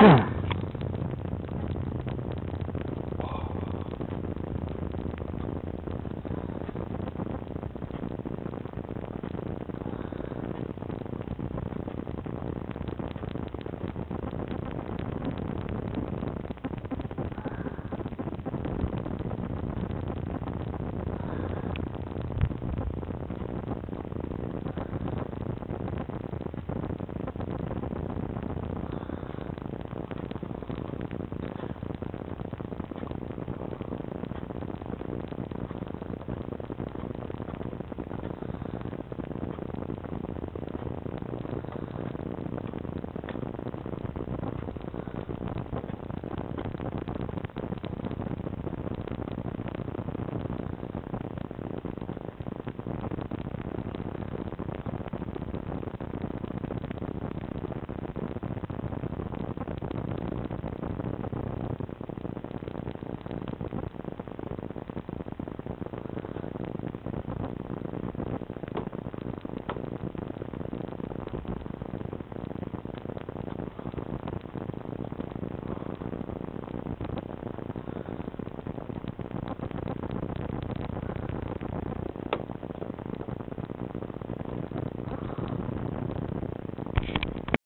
Yeah.